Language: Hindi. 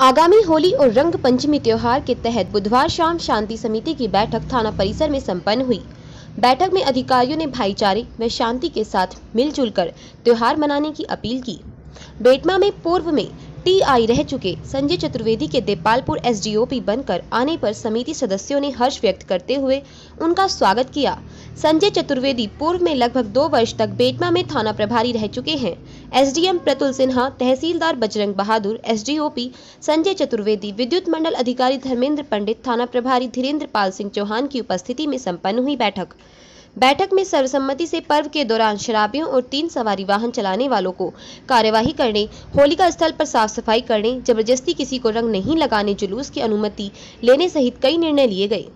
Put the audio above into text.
आगामी होली और रंग पंचमी त्योहार के तहत बुधवार शाम शांति समिति की बैठक थाना परिसर में संपन्न हुई। बैठक में अधिकारियों ने भाईचारे व शांति के साथ मिलजुल कर त्योहार मनाने की अपील की। बेटमा में पूर्व में टीआई रह चुके संजय चतुर्वेदी के देपालपुर एसडीओपी बनकर आने पर समिति सदस्यों ने हर्ष व्यक्त करते हुए उनका स्वागत किया। संजय चतुर्वेदी पूर्व में लगभग दो वर्ष तक बेटमा में थाना प्रभारी रह चुके हैं। एसडीएम प्रतुल सिन्हा, तहसीलदार बजरंग बहादुर, एसडीओपी संजय चतुर्वेदी, विद्युत मंडल अधिकारी धर्मेंद्र पंडित, थाना प्रभारी धीरेन्द्र पाल सिंह चौहान की उपस्थिति में संपन्न हुई बैठक। बैठक में सर्वसम्मति से पर्व के दौरान शराबियों और तीन सवारी वाहन चलाने वालों को कार्यवाही करने, होलिका स्थल पर साफ़ सफ़ाई करने, ज़बरदस्ती किसी को रंग नहीं लगाने जुलूस की अनुमति लेने सहित कई निर्णय लिए गए।